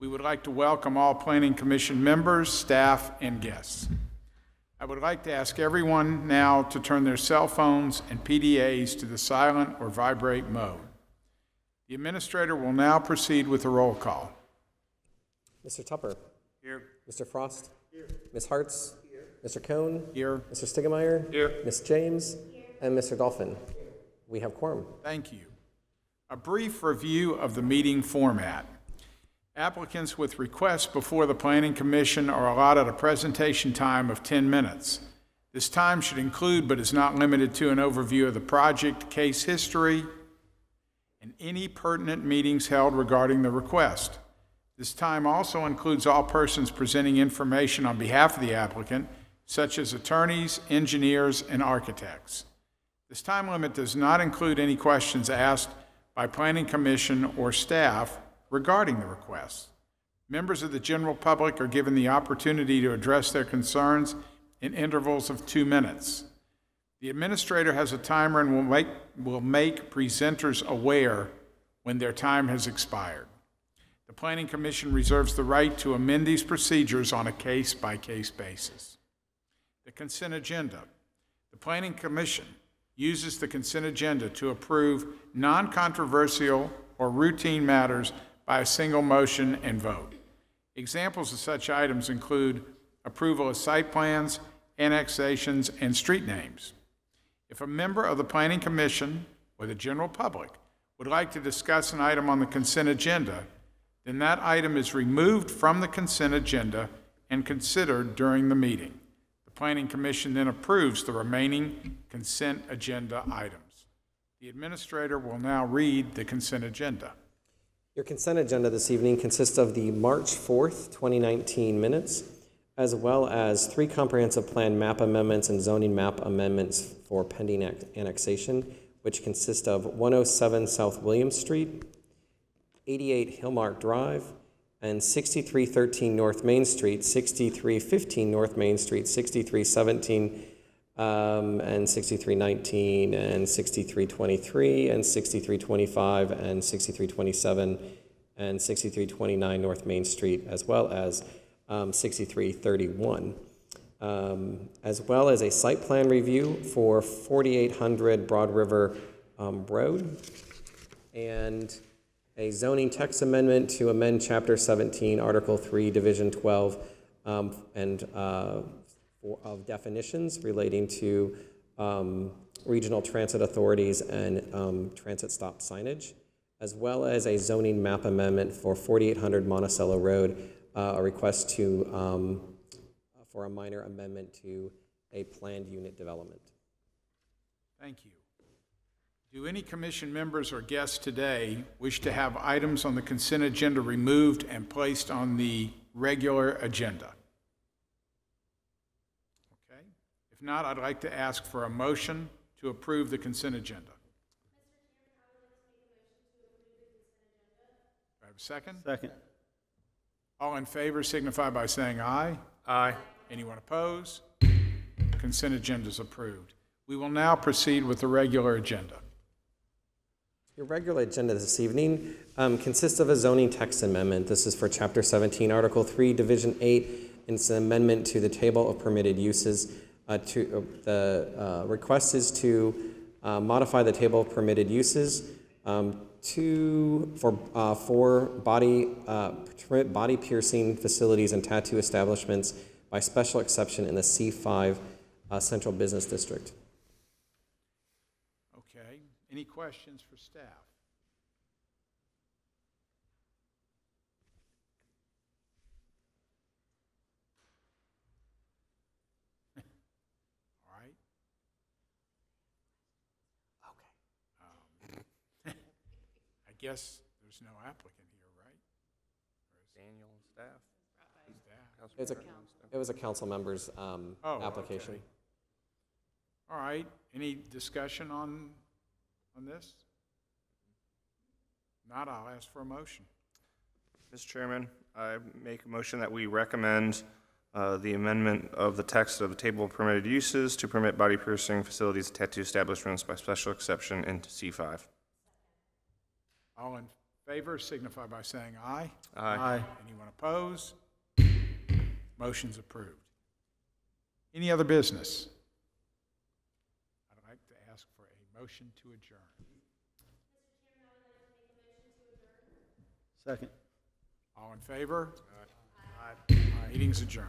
We would like to welcome all Planning Commission members, staff, and guests. I would like to ask everyone now to turn their cell phones and PDAs to the silent or vibrate mode. The administrator will now proceed with the roll call. Mr. Tupper. Here. Mr. Frost. Here. Ms. Hartz. Here. Mr. Cohn. Here. Mr. Stigemeyer. Here. Ms. James. And Mr. Dolphin. We have quorum. Thank you. A brief review of the meeting format. Applicants with requests before the Planning Commission are allotted a presentation time of 10 minutes. This time should include, but is not limited to, an overview of the project, case history, and any pertinent meetings held regarding the request. This time also includes all persons presenting information on behalf of the applicant, such as attorneys, engineers, and architects. This time limit does not include any questions asked by Planning Commission or staff regarding the request. Members of the general public are given the opportunity to address their concerns in intervals of two minutes. The administrator has a timer and will make, will make presenters aware when their time has expired. The Planning Commission reserves the right to amend these procedures on a case-by-case basis. The consent agenda. The Planning Commission uses the consent agenda to approve non-controversial or routine matters by a single motion and vote. Examples of such items include approval of site plans, annexations, and street names. If a member of the Planning Commission or the general public would like to discuss an item on the consent agenda, then that item is removed from the consent agenda and considered during the meeting. The Planning Commission then approves the remaining consent agenda items. The administrator will now read the consent agenda. Your consent agenda this evening consists of the March 4th, 2019 minutes, as well as three comprehensive plan map amendments and zoning map amendments for pending annexation, which consist of 107 South William Street, 88 Hillmark Drive, and 6313 North Main Street, 6315 North Main Street, 6317 um, and 6319 and 6323 and 6325 and 6327 and 6329 North Main Street, as well as um, 6331, um, as well as a site plan review for 4800 Broad River um, Road, and a zoning text amendment to amend Chapter 17, Article 3, Division 12, um, and uh, for- of definitions relating to um, regional transit authorities and um, transit stop signage, as well as a zoning map amendment for 4800 Monticello Road, uh, a request to, um, for a minor amendment to a planned unit development. Thank you. Do any commission members or guests today wish to have items on the consent agenda removed and placed on the regular agenda? Okay. If not, I'd like to ask for a motion to approve the consent agenda. Do I have a second? Second. All in favor signify by saying aye. Aye. Anyone opposed? Consent agenda is approved. We will now proceed with the regular agenda. Your regular agenda this evening um, consists of a zoning text amendment. This is for Chapter 17, Article 3, Division 8. and It's an amendment to the table of permitted uses. Uh, to, uh, the uh, request is to modify the table of permitted uses um, to, for, uh, for body, uh, body piercing facilities and tattoo establishments by special exception in the C5 uh, Central Business District. Okay, any questions for staff? All right. Okay. Um, I guess there's no applicant here, right? Daniel and staff. Staff. It was a, it was a council member's um, Oh, okay. application. All right, any discussion on, on this? Not, I'll ask for a motion. Mr. Chairman, I make a motion that we recommend uh, the amendment of the text of the table of permitted uses to permit body piercing facilities and tattoo establishments by special exception into C5. All in favor signify by saying aye. Aye. aye. Anyone opposed? Motion's approved. Any other business? I'd like to ask for a motion to adjourn. Second. All in favor? Aye. Meeting's adjourned.